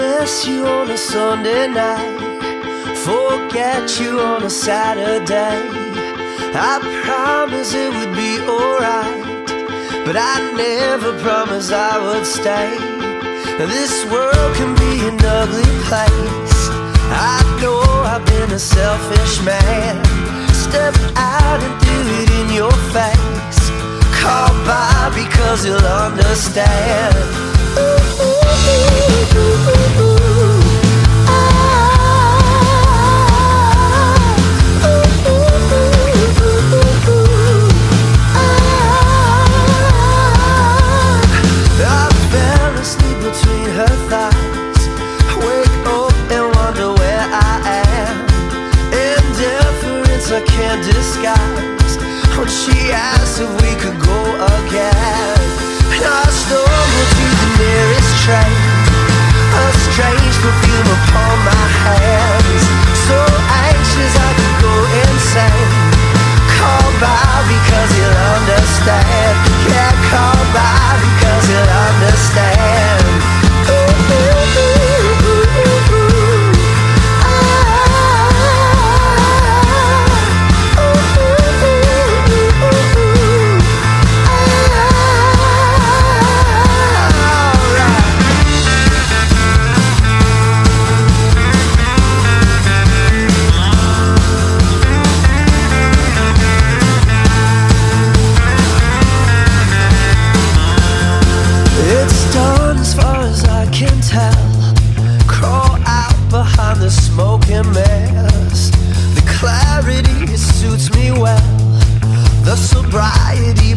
miss you on a Sunday night, forget you on a Saturday. I promise it would be alright, but I never promised I would stay. This world can be an ugly place. I know I've been a selfish man. Step out and do it in your face. Call Bobby 'cause you'll understand. Mess. The clarity suits me well. The sobriety